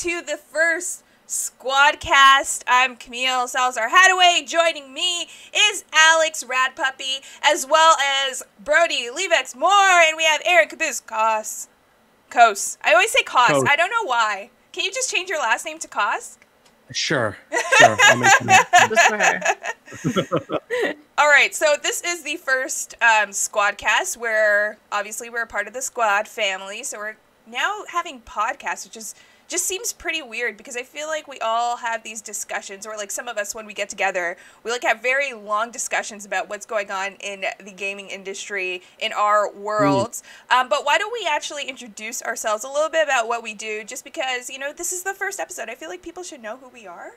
to the first Squadcast. I'm Camille Salazar Hadaway. Joining me is Alex Radpuppy, as well as Brody Levex Moore, and we have Aaron Caboose Kos. Kos. I always say Kos. Kos. I don't know why. Can you just change your last name to Kos? Sure. Sure. I'll make it. Just for her. All right, so this is the first um, Squadcast where obviously we're a part of the Squad family. So we're now having podcasts, which is just seems pretty weird because I feel like we all have these discussions, or like some of us when we get together, we like have very long discussions about what's going on in the gaming industry in our worlds. Um, but why don't we actually introduce ourselves a little bit about what we do? Just because you know this is the first episode, I feel like people should know who we are.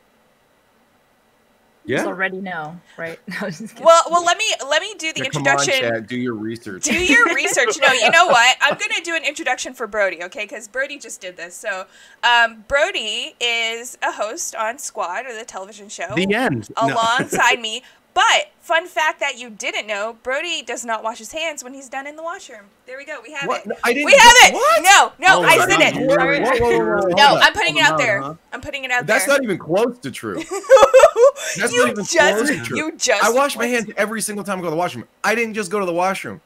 Just Yeah. already know, right? No, I was just kidding. Well, well, let me let me do the Yeah, introduction. Come on, Chad, do your research. do your research. No, you know what? I'm gonna do an introduction for Brody, okay? Because Brody just did this. So, um, Brody is a host on Squad or the television show The end. No. alongside me. But fun fact that you didn't know: Brody does not wash his hands when he's done in the washroom. There we go. We have What? it. No, I didn't. We have it. What? No, no, Oh I said it. Whoa, whoa, whoa, No. I'm putting it out there. huh? I'm putting it out That's there. not even close to true. That's you not even just, close to true. you just. I wash my hands every single time I go to the washroom. I didn't just go to the washroom.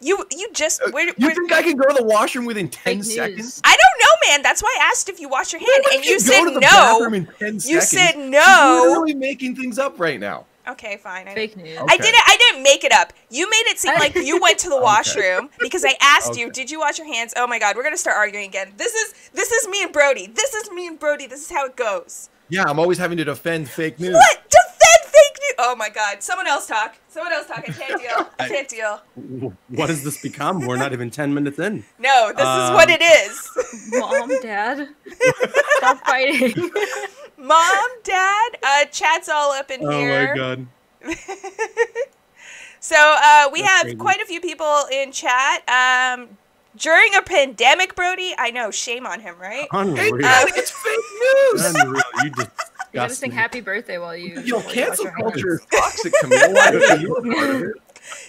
You, you just. Uh, Where, You where, think I can go to the washroom within ten seconds? I don't know, man. That's why I asked if you wash your hand, and you said go to the no. bathroom in 10 You seconds. said no. You're literally making things up right now. Okay, fine. I, Fake news. I didn't. I didn't make it up. You made it seem like you went to the Okay. washroom because I asked you, "Did you wash your hands?" Oh my God, we're gonna start arguing again. This is this is me and Brody. This is me and Brody. This is how it goes. Yeah, I'm always having to defend fake news. What? Defend fake news? Oh my God. Someone else talk. Someone else talk. I can't deal. I I- can't deal. What has this become? We're not even 10 minutes in. No, this is Um, what it is. Mom, Dad, stop fighting. Mom, Dad, uh, chat's all up in Oh here. Oh my god. So uh, we That's have crazy. quite a few people in chat. Um, during a pandemic, Brody, I know, shame on him, right? Unreal. Uh, it's fake news. Unreal. You just You gotta sing happy birthday while you. Yo, while cancel your culture is toxic, Camille. Why are you a part of it?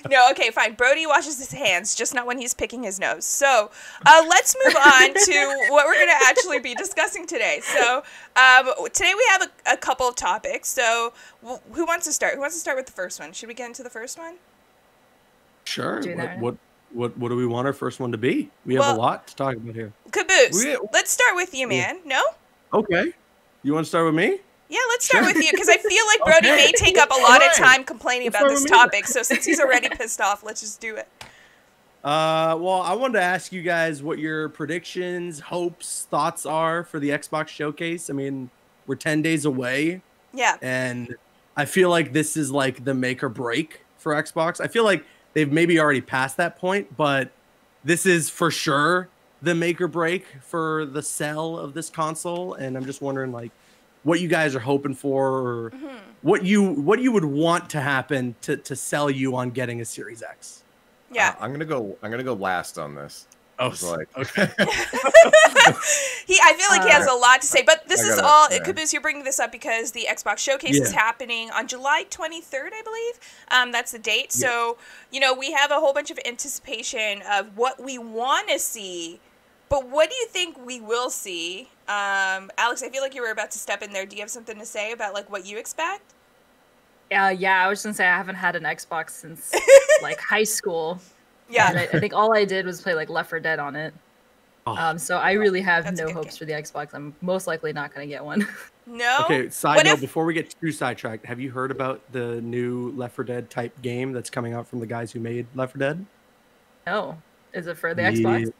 No, okay, fine. Brody washes his hands, just not when he's picking his nose. So uh, let's move on to what we're going to actually be discussing today. So um, today we have a, a couple of topics. So wh- who wants to start? Who wants to start with the first one? Should we get into the first one? Sure. What, what what what do we want our first one to be? We have Well- a lot to talk about here. Caboose, We- let's start with you, man. No? Okay. You want to start with me? Yeah, let's start with you because I feel like Brody Okay. may take up a lot of time complaining about this topic. So since he's already pissed off, let's just do it. Uh, well, I wanted to ask you guys what your predictions, hopes, thoughts are for the Xbox showcase. I mean, we're 10 days away, Yeah. and I feel like this is like the make or break for Xbox. I feel like they've maybe already passed that point, but this is for sure the make or break for the sell of this console. And I'm just wondering, like, what you guys are hoping for, or Mhm. what you what you would want to happen to to sell you on getting a Series X. Yeah. Uh, I'm gonna go. I'm gonna go last on this. Oh, It's like, he, I feel like he has a lot to say, but this is gotta- all. yeah. Caboose, you're bringing this up because the Xbox Showcase is happening on July 23rd, I believe. Um, that's the date. So you know we have a whole bunch of anticipation of what we want to see, but what do you think we will see? Um, Alex, I feel like you were about to step in there. Do you have something to say about like what you expect? Yeah, yeah. I was gonna say I haven't had an Xbox since like high school. And Yeah. I, I think all I did was play like Left 4 Dead on it. Oh. Um, so I really have That's no hopes game. for the Xbox. I'm most likely not gonna get one. No. Okay, side What note if- before we get too sidetracked, have you heard about the new Left 4 Dead type game that's coming out from the guys who made Left 4 Dead? no, is it for the Xbox?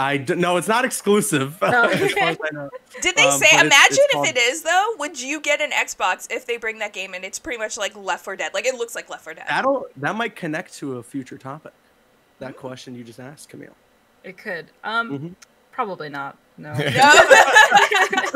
Yeah. I d- no, it's not exclusive. No. as far as I know. Did they Um, say? but it's- Imagine it's called- if it is though. Would you get an Xbox if they bring that game and It's pretty much like Left 4 Dead. Like it looks like Left 4 Dead. That'll that might connect to a future topic. That question you just asked, Camille. It could. Um, Mhm. probably not. No.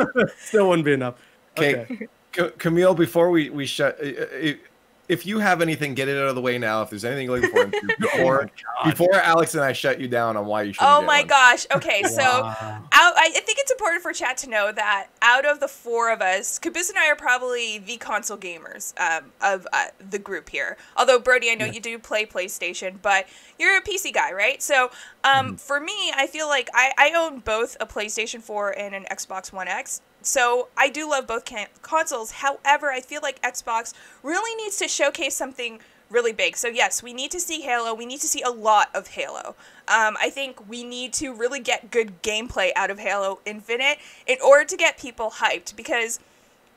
No. Still wouldn't be enough. Okay. Okay. Ca- Camille, before we we shut, i- i- if you have anything, get it out of the way now. If there's anything you're looking for, before God. before Alex and I shut you down on why you should. oh my gosh. Okay, so Wow. out, I, I think it's important for chat to know that out of the four of us, Caboose and I are probably the console gamers um, of uh, the group here. Although Brody, I know Yeah. you do play PlayStation, but you're a PC guy, right? So um, Mhm. for me, I feel like I, I own both a PlayStation 4 and an Xbox One X. So I do love both can- consoles. However, I feel like Xbox really needs to showcase something really big. So yes, we need to see Halo. We need to see a lot of Halo. Um, I think we need to really get good gameplay out of Halo Infinite in order to get people hyped because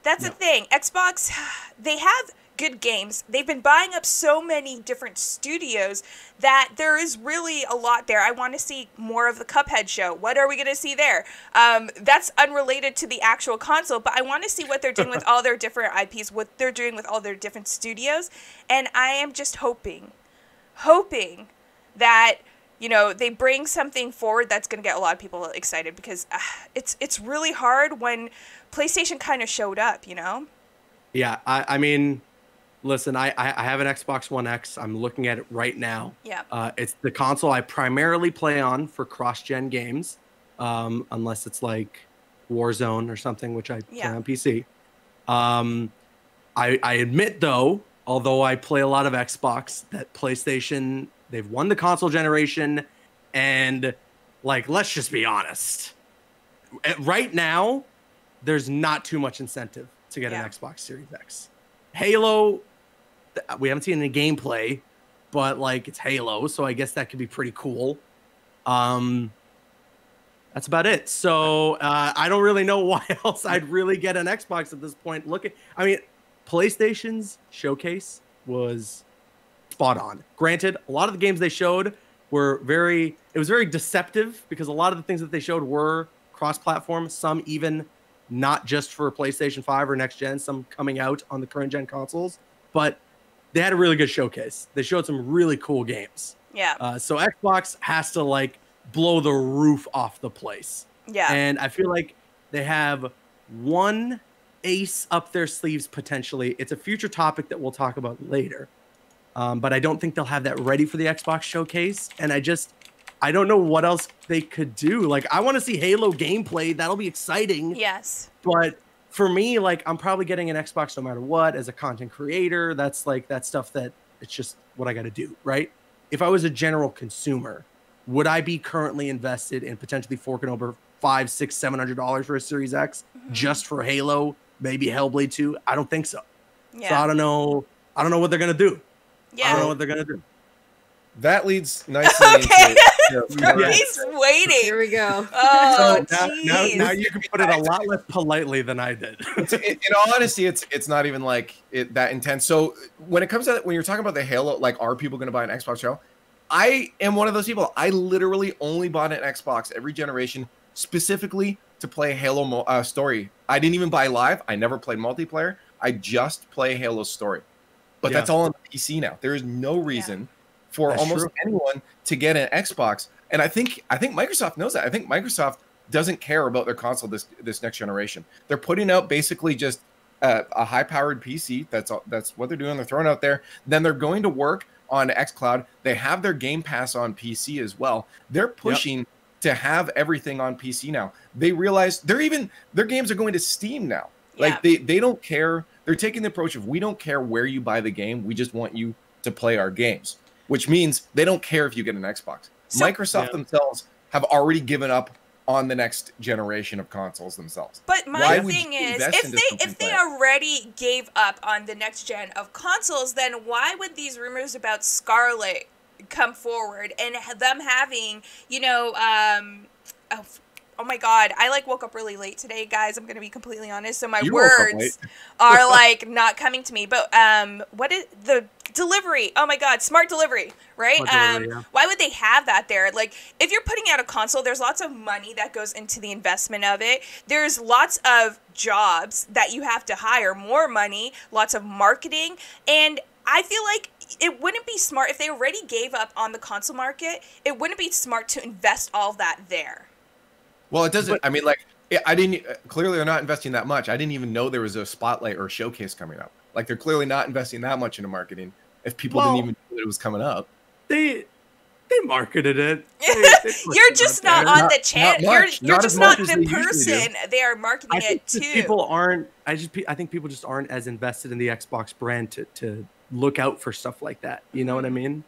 that's the thing. Xbox, they have good games. They've been buying up so many different studios that there is really a lot there. I want to see more of the Cuphead show. What are we going to see there? Um, that's unrelated to the actual console, but I want to see what they're doing with all their different IPs, what they're doing with all their different studios. And I am just hoping, hoping that you know they bring something forward that's going to get a lot of people excited because uh, it's it's really hard when PlayStation kind of showed up, you know. Yeah, I, I mean, listen, I, I I have an Xbox One X. I'm looking at it right now. Yeah. Uh, it's the console I primarily play on for cross-gen games, um, unless it's like Warzone or something, which I Yeah. play on PC. Um, I, I admit though, although I play a lot of Xbox, that PlayStation they've won the console generation, and like let's just be honest, Eh, right now there's not too much incentive to get Yeah. an Xbox Series X. Halo, we haven't seen any gameplay, but like it's Halo, so I guess that could be pretty cool. Um, that's about it. So uh, I don't really know why else I'd really get an Xbox at this point. Look at, I mean, PlayStation's showcase was spot on. Granted, a lot of the games they showed were very, it was very deceptive because a lot of the things that they showed were cross-platform. Some even not just for PlayStation 5 or next gen, some coming out on the current gen consoles. But they had a really good showcase. They showed some really cool games. Yeah. Uh, so Xbox has to like blow the roof off the place. Yeah. And I feel like they have one ace up their sleeves potentially. It's a future topic that we'll talk about later. Um, but I don't think they'll have that ready for the Xbox showcase. And I just, I don't know what else they could do. Like, I want to see Halo gameplay. That'll be exciting. yes. But for me, like, I'm probably getting an Xbox no matter what as a content creator. That's like, that stuff that it's just what I got to do, right? If I was a general consumer, would I be currently invested in potentially forking over five, six, seven hundred dollars for a Series X Mhm. just for Halo, maybe Hellblade 2? I don't think so. Yeah. So I don't know. I don't know what they're gonna do. Yeah. I don't know what they're gonna do. That leads nicely Okay. into Yeah. He's waiting. Here we go. Oh, now, now, now you can put it a lot less politely than I did. In, in all honesty, it's it's not even like it, that intense. So when it comes to when you're talking about the Halo, like are people going to buy an Xbox Halo? I am one of those people. I literally only bought an Xbox every generation specifically to play Halo mo- uh, story. I didn't even buy live. I never played multiplayer. I just play Halo story. But Yeah. that's all on the PC now. There is no reason for That's almost true. anyone to get an Xbox. And I think I think Microsoft knows that. I think Microsoft doesn't care about their console this this next generation. They're putting out basically just uh, a high powered PC. That's all. That's what they're doing. They're throwing out there. Then they're going to work on XCloud. They have their Game Pass on PC as well. They're pushing to have everything on PC now. They realize they're even their games are going to Steam now. Like Yeah. they they don't care. They're taking the approach of we don't care where you buy the game. We just want you to play our games. Which means they don't care if you get an Xbox. So- Microsoft Yeah. themselves have already given up on the next generation of consoles themselves. But my Why thing is, if they if they like that? already gave up on the next gen of consoles, then why would these rumors about Scarlett come forward and them having, you know, um, oh, f- oh my God, I like woke up really late today, guys. I'm gonna be completely honest, so my You words are like not coming to me. But um, what is the delivery? Oh my God, smart delivery, right? Smart delivery, um, yeah. why would they have that there? Like, if you're putting out a console, there's lots of money that goes into the investment of it. There's lots of jobs that you have to hire, more money, lots of marketing, and I feel like it wouldn't be smart if they already gave up on the console market. It wouldn't be smart to invest all that there. Well, it doesn't. But- I mean, like, I didn't. uh, Clearly, they're not investing that much. I didn't even know there was a spotlight or a showcase coming up. Like, they're clearly not investing that much into marketing. If people Well- didn't even know that it was coming up. they they marketed it. They- they you're just not there. on the Not- channel. not You're you're Not just not much the they person they are marketing it that to. people aren't. I just. I think people just aren't as invested in the Xbox brand to to look out for stuff like that. You know what I mean?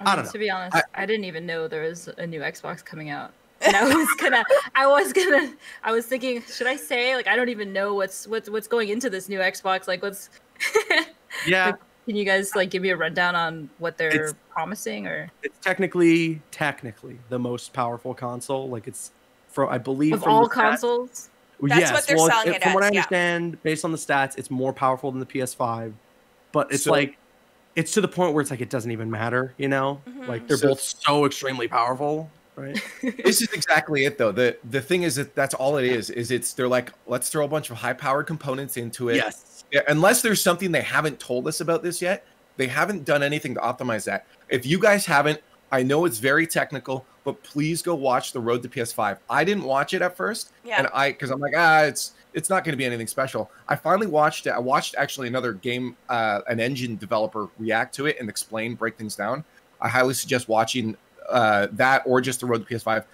I mean, don't know. To be honest, I, didn't even know there was a new Xbox coming out. And I was gonna, I was gonna, I was thinking, should I say like I don't even know what's what's what's going into this new Xbox? Like, what's? Yeah, Like, Can you guys like give me a rundown on what they're It's- promising or it's technically technically the most powerful console. Like it's from I believe of from all the stats- consoles? That's yes, what they're well, selling it from what I as, yeah. understand, based on the stats, it's more powerful than the PS5. But it's So- like it's to the point where it's like it doesn't even matter. You know, Mhm. like they're So- both so extremely powerful, right? this is exactly it though. The the thing is that that's all it is. Is it's they're like let's throw a bunch of high powered components into it. yes. Yeah, unless there's something they haven't told us about this yet, they haven't done anything to optimize that. If you guys haven't, I know it's very technical, but please go watch the Road to PS5. I didn't watch it at first, Yeah. and I because I'm like ah, it's it's not going to be anything special. I finally watched it. I watched actually another game, uh, an engine developer react to it and explain, break things down. I highly suggest watching uh, that or just the Road to PS5.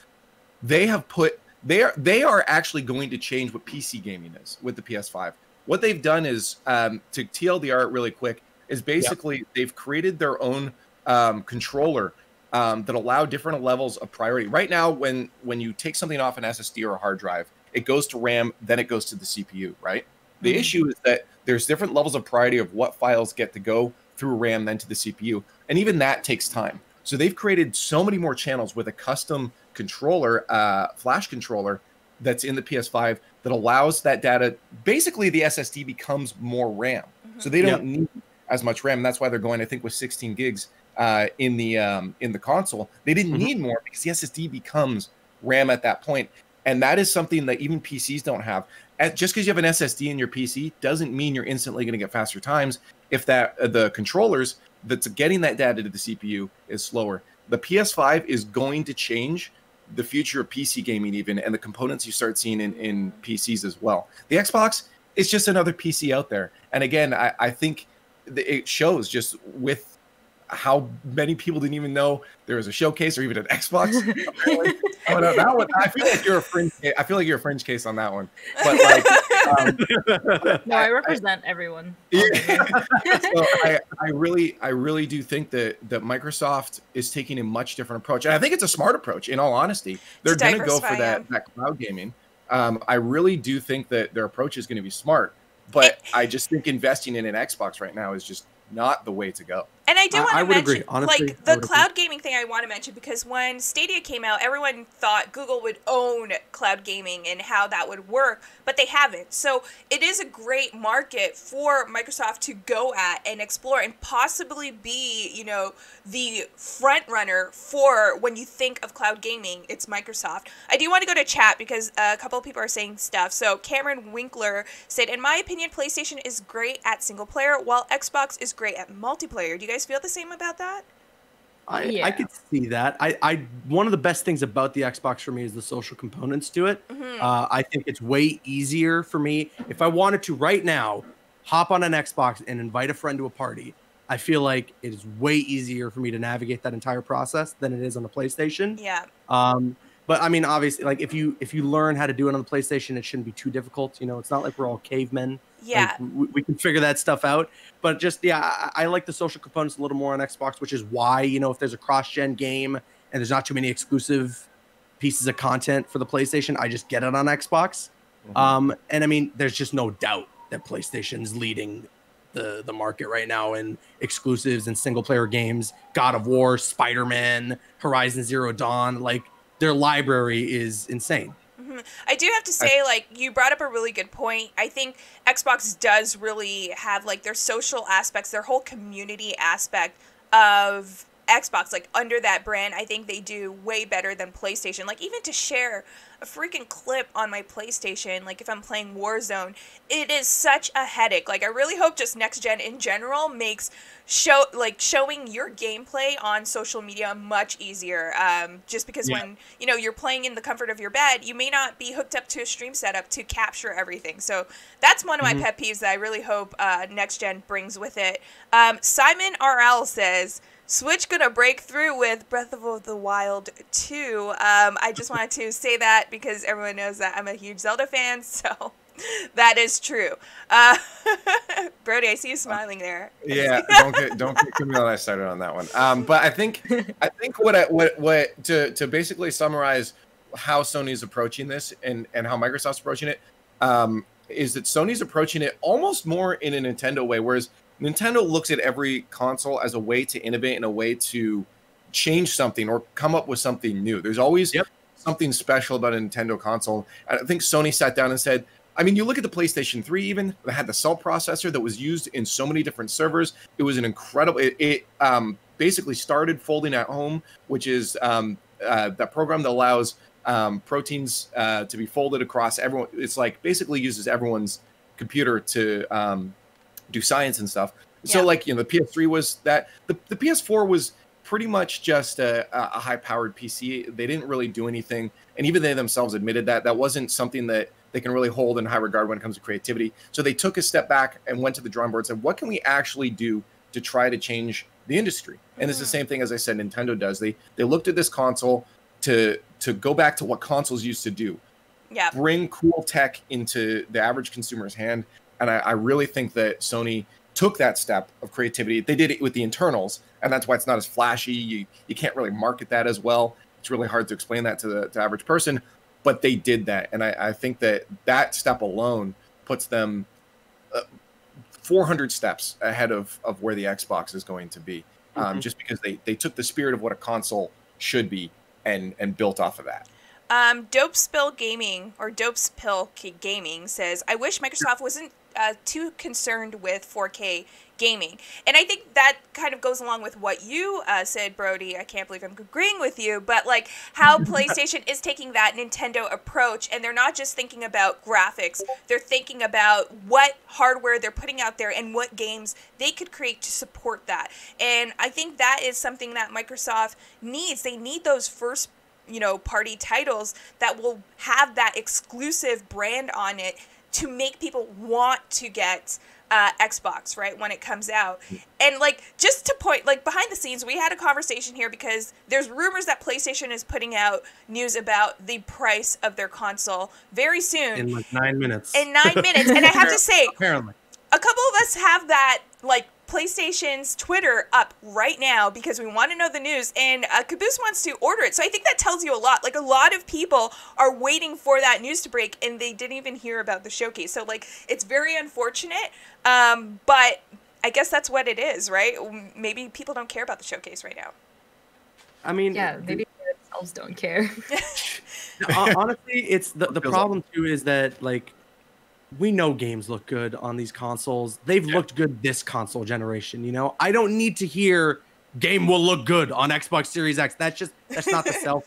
They have put they are they are actually going to change what PC gaming is with the PS5. What they've done is um, to TLDR it really quick is basically they've created their own um, controller um, that allow different levels of priority. Right now, when when you take something off an SSD or a hard drive, it goes to RAM, then it goes to the CPU. Right. The Mhm. issue is that there's different levels of priority of what files get to go through RAM then to the CPU, and even that takes time. So they've created so many more channels with a custom controller, uh, flash controller that's in the PS5 that allows that data. Basically, the SSD becomes more RAM, so they don't need as much RAM. That's why they're going, I think, with 16 gigs uh, in the um, in the console. They didn't Mhm. need more because the SSD becomes RAM at that point, and that is something that even PCs don't have. At, just because you have an SSD in your PC doesn't mean you're instantly going to get faster times. If that uh, the controllers that's getting that data to the CPU is slower, the PS5 is going to change the future of PC gaming, even and the components you start seeing in, in PCs as well. The Xbox is just another PC out there, and again, I, I think th- it shows just with how many people didn't even know there was a showcase or even an Xbox. But, that one, I feel like you're a fringe. I feel like you're a fringe case on that one. But like, um, No, I represent everyone. yeah. so I, I really, I really do think that that Microsoft is taking a much different approach, and I think it's a smart approach. In all honesty, they're going to go for that that cloud gaming. Um, I really do think that their approach is going to be smart, but I just think investing in an Xbox right now is just not the way to go. And I do want I to mention, agree. Honestly, like the would agree. cloud gaming thing. I want to mention because when Stadia came out, everyone thought Google would own cloud gaming and how that would work, but they haven't. So it is a great market for Microsoft to go at and explore and possibly be, you know, the front runner for when you think of cloud gaming. It's Microsoft. I do want to go to chat because a couple of people are saying stuff. So Cameron Winkler said, "In my opinion, PlayStation is great at single player, while Xbox is great at multiplayer." Do you guys feel the same about that? I, Yeah. I could see that. I, I one of the best things about the Xbox for me is the social components to it. Mhm. Uh, I think it's way easier for me if I wanted to right now hop on an Xbox and invite a friend to a party. I feel like it is way easier for me to navigate that entire process than it is on the PlayStation. Yeah. Um, but I mean, obviously, like if you if you learn how to do it on the PlayStation, it shouldn't be too difficult. You know, it's not like we're all cavemen. Yeah. Like, we, we can figure that stuff out. But just yeah, I, I like the social components a little more on Xbox, which is why you know if there's a cross-gen game and there's not too many exclusive pieces of content for the PlayStation, I just get it on Xbox. Um, and I mean, there's just no doubt that PlayStation's leading the the market right now in exclusives and single player games. God of War, Spider Man, Horizon Zero Dawn, like their library is insane. I do have to say, like, you brought up a really good point. I think Xbox does really have, like, their social aspects, their whole community aspect of Xbox, like, under that brand. I think they do way better than PlayStation. Like, even to share a freaking clip on my PlayStation, like, if I'm playing Warzone, it is such a headache. Like, I really hope just next gen in general makes show like showing your gameplay on social media much easier um, just because Yeah. when you know you're playing in the comfort of your bed you may not be hooked up to a stream setup to capture everything so that's one of my Mhm. pet peeves that i really hope uh, next gen brings with it um, simon rl says Switch gonna break through with Breath of the Wild 2. Um, I just wanted to say that because everyone knows that I'm a huge Zelda fan, so that is true. Uh, Brody, I see you smiling there. Yeah, don't get don't get Camille and I started on that one. Um, but I think I think what I, what what to to basically summarize how Sony's approaching this and and how Microsoft's approaching it um, is that Sony's approaching it almost more in a Nintendo way, whereas Nintendo looks at every console as a way to innovate and a way to change something or come up with something new. There's always Yep. something special about a Nintendo console. And I think Sony sat down and said, I mean, you look at the PlayStation 3 even, that had the cell processor that was used in so many different servers. It was an incredible it, it um, basically started folding at home, which is um, uh, that program that allows um, proteins uh, to be folded across everyone. It's like basically uses everyone's computer to um, do science and stuff. So like you know, the PS3 was that. The, the PS4 was pretty much just a, a high-powered PC. They didn't really do anything, and even they themselves admitted that that wasn't something that they can really hold in high regard when it comes to creativity. So they took a step back and went to the drawing board and said, "What can we actually do to try to change the industry?" And it's the Mhm. same thing as I said, Nintendo does. They they looked at this console to to go back to what consoles used to do Yeah. bring cool tech into the average consumer's hand. And I, I really think that Sony took that step of creativity. They did it with the internals, and that's why it's not as flashy. You you can't really market that as well. It's really hard to explain that to the to average person, but they did that, and I, I think that that step alone puts them uh, 400 steps ahead of of where the Xbox is going to be. Um, Mhm. Just because they they took the spirit of what a console should be and and built off of that. Um, Dope Spill Gaming or Dope Spill Gaming says, "I wish Microsoft wasn't uh, too concerned with 4K gaming," and I think that kind of goes along with what you uh, said, Brody. I can't believe I'm agreeing with you, but like how PlayStation is taking that Nintendo approach, and they're not just thinking about graphics; they're thinking about what hardware they're putting out there and what games they could create to support that. And I think that is something that Microsoft needs. They need those first you know party titles that will have that exclusive brand on it to make people want to get uh, Xbox right when it comes out. And like just to point like behind the scenes, we had a conversation here because there's rumors that PlayStation is putting out news about the price of their console very soon in like nine minutes. in nine minutes. And I have to say, Apparently. a couple of us have that like PlayStation's Twitter up right now because we want to know the news, and uh, Caboose wants to order it. So I think that tells you a lot. Like a lot of people are waiting for that news to break, and they didn't even hear about the showcase. So like it's very unfortunate, um, but I guess that's what it is, right? Maybe people don't care about the showcase right now. I mean, Yeah, maybe they themselves don't care. honestly, it's the, the problem too is that like we know games look good on these consoles. They've looked good this console generation. You know, I don't need to hear game will look good on Xbox Series X. That's just that's not the sell.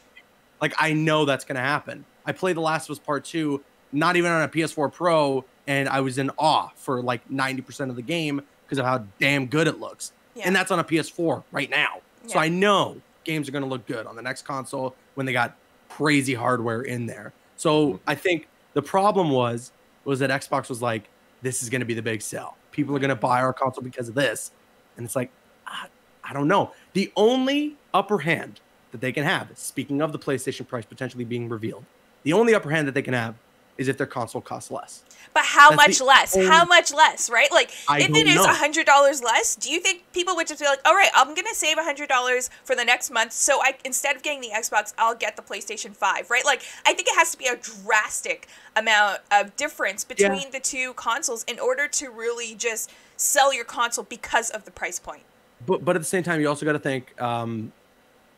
Like I know that's gonna happen. I played The Last of Us Part Two, not even on a PS4 Pro, and I was in awe for like 90% of the game because of how damn good it looks. Yeah. And that's on a PS4 right now. So I know games are going to look good on the next console when they got crazy hardware in there. So mm-hmm. I think the problem was was that Xbox was like, this is going to be the big sell. People are going to buy our console because of this, and it's like, I, I don't know. The only upper hand that they can have, speaking of the PlayStation price potentially being revealed, the only upper hand that they can have is if their console costs less. But how That's much less? only- How much less, right? Like, I if it is hundred dollars less, do you think people would just be like, "All right, I'm gonna save a hundred dollars for the next month, so I instead of getting the Xbox, I'll get the PlayStation Five, right? Like, I think it has to be a drastic amount of difference between the two consoles in order to really just sell your console because of the price point. But but at the same time, you also got to think um,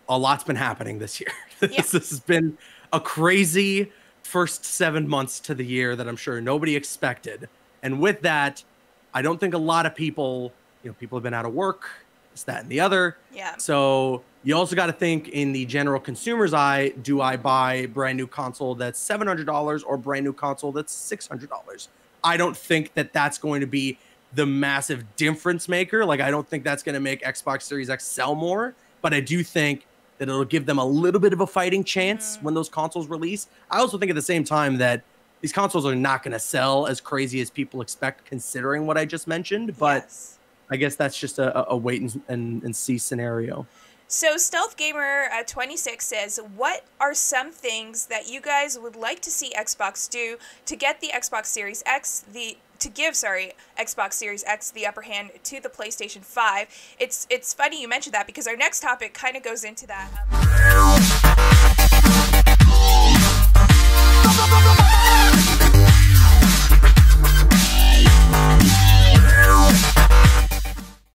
a lot's been happening this year. this, Yeah. this has been a crazy first seven months to the year that I'm sure nobody expected. And with that, I don't think a lot of people, you know, people have been out of work, this, that, and the other. Yeah. So you also got to think in the general consumer's eye: Do I buy brand new console that's seven hundred dollars or brand new console that's six hundred dollars? I don't think that that's going to be the massive difference maker. Like I don't think that's going to make Xbox Series X sell more, but I do think that it'll give them a little bit of a fighting chance Mhm. when those consoles release. I also think at the same time that these consoles are not going to sell as crazy as people expect, considering what I just mentioned. But Yes. I guess that's just a, a wait and, and, and see scenario. So Stealth Gamer uh, 26 says, "What are some things that you guys would like to see Xbox do to get the Xbox Series X the to give sorry Xbox Series X the upper hand to the PlayStation 5. It's it's funny you mentioned that because our next topic kind of goes into that. Um,